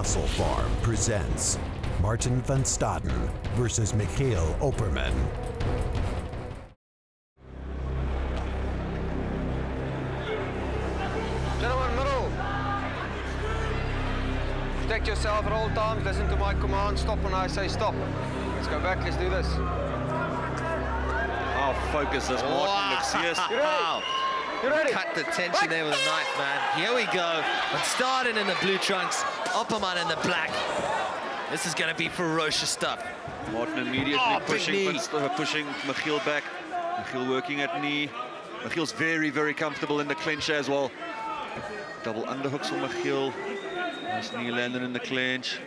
MusclePharm presents Martin van Staden versus Michiel Opperman. Gentlemen, middle. Protect yourself at all times. Listen to my command. Stop when I say stop. Let's go back. Let's do this. Oh, How focused this Martin looks. Yes. Wow. You ready? Cut the tension there with a knife, man. Here we go. And starting in the blue trunks, Opperman in the black. This is going to be ferocious stuff. Martin immediately Oh, pushing. Uh, pushing Michiel back. Michiel working at knee. Michiel's very, very comfortable in the clinch as well. Double underhooks for Michiel. Nice knee landing in the clinch.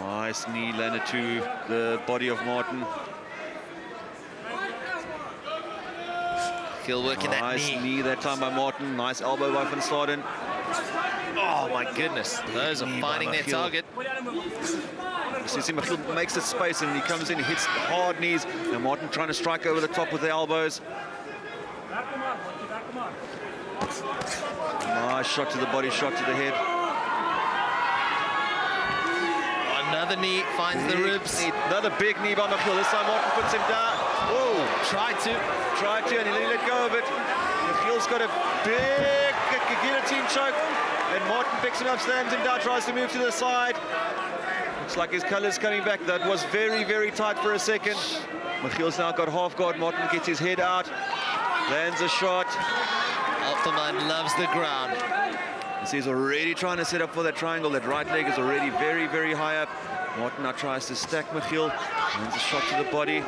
Nice knee landed to the body of Martin. He'll work in that Nice knee. knee that time by Martin. Nice elbow by Van Staden. Oh, my goodness. Those are finding their target. See Michiel makes the space and he comes in, hits hard knees. And Martin trying to strike over the top with the elbows. Nice shot to the body, shot to the head. Another knee finds the ribs. knee, Another big knee by Michiel. This time Martin puts him down. Try to. tried to and he let go of it. Michiel's got a big guillotine choke. And Martin picks him up, slams him down, tries to move to the side. Looks like his colour's coming back. That was very, very tight for a second. Michiel's now got half guard. Martin gets his head out, lands a shot. Opperman loves the ground. He's already trying to set up for that triangle. That right leg is already very, very high up. Martin now tries to stack Michiel. Lands a shot to the body.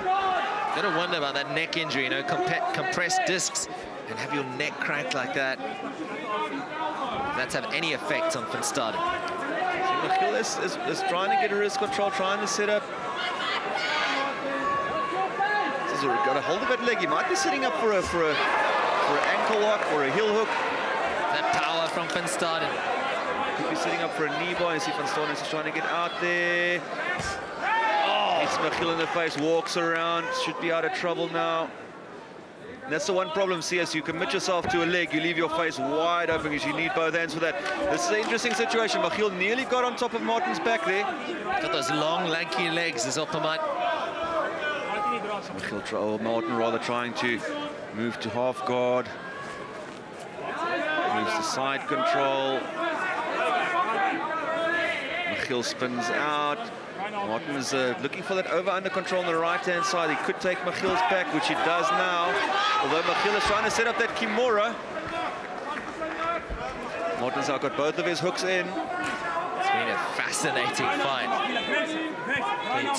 Gotta wonder about that neck injury, you know, comp- compressed discs and have your neck cracked like that. That's have any effect on Van Staden. Michiel is, is, is trying to get a wrist control, trying to set up. He's got a hold of that leg. He might be setting up for a for a for an ankle lock or a heel hook. That power from Van Staden. Could be setting up for a knee bar. You see Van Staden is trying to get out there. Michiel in the face, walks around, should be out of trouble now. And that's the one problem, CS. You commit yourself to a leg, you leave your face wide open because you need both hands for that. This is an interesting situation. Michiel nearly got on top of Martin's back there. Got those long, lanky legs, is Opperman. Michiel, try- or Martin rather, trying to move to half guard. Moves to side control. Michiel spins out. Martin is uh, looking for that over-under control on the right-hand side. He could take Michiel's back, which he does now. Although Michiel is trying to set up that Kimura. Martin's now got both of his hooks in. It's been a fascinating fight.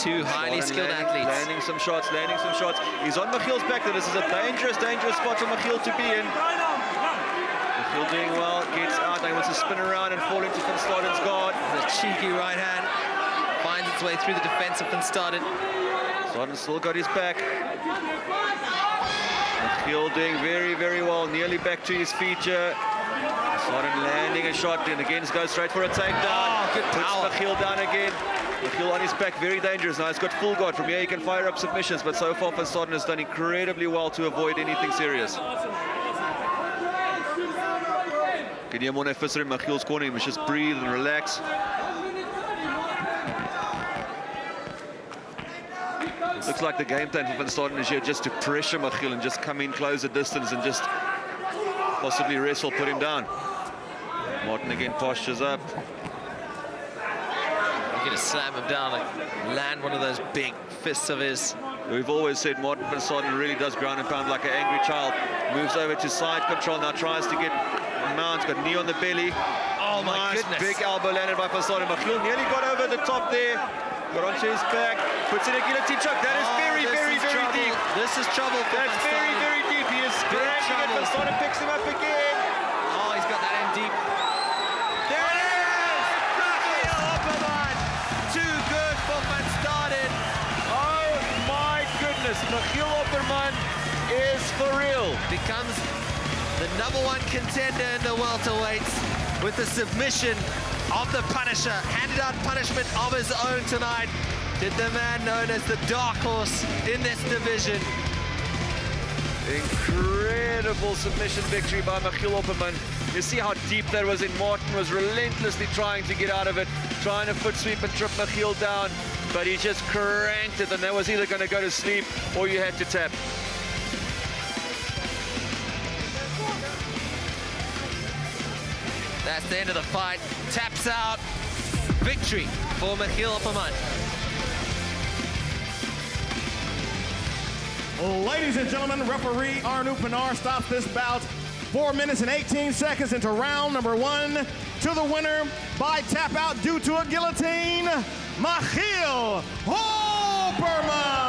Two highly skilled landing, athletes. Landing some shots, landing some shots. He's on Michiel's back. This is a dangerous, dangerous spot for Michiel to be in. Michiel doing well, gets out. Wants to spin around and fall into Van Staden's guard. The cheeky right hand finds its way through the defense of Van Staden. Staden still got his back. Michiel doing very, very well. Nearly back to his feature. Staden landing a shot and again goes straight for a takedown. Oh, good Puts down again. Michiel on his back, very dangerous. Now he's got full guard. From here he can fire up submissions, but so far Staden has done incredibly well to avoid anything serious. Can you net visser in Michiel's corner? He must just breathe and relax. Looks like the game plan for Van Staden is here just to pressure Michiel and just come in, close the distance and just possibly wrestle, put him down. Martin again postures up. You're going to slam him down, like land one of those big fists of his. We've always said Martin van Staden really does ground and pound like an angry child. Moves over to side control, now tries to get Mount, got knee on the belly. Oh, my nice goodness. big elbow landed by van Staden. Nearly got over the top there. Got onto his back, puts in a guillotine choke. That is Oh, very, very, is very trouble. deep. This is trouble for That's Van very, very deep. He is Big dragging it. trouble. Van Staden picks him up again. Oh, he's got that end deep. There it is! Michiel Opperman. Too good for Van Oh my goodness, Michiel Opperman is for real. Becomes the number one contender in the welterweights with the submission of the Punisher. Handed out punishment of his own tonight. Did the man known as the dark horse in this division. Incredible submission victory by Michiel Opperman. You see how deep that was in. Martin was relentlessly trying to get out of it, trying to foot sweep and trip Michiel down, but he just cranked it, and that was either going to go to sleep or you had to tap. That's the end of the fight. Taps out. Victory for Michiel Opperman. Ladies and gentlemen, referee Arnoux Pinar stops this bout 4 minutes and 18 seconds into round number one to the winner by tap out due to a guillotine, Michiel Opperman.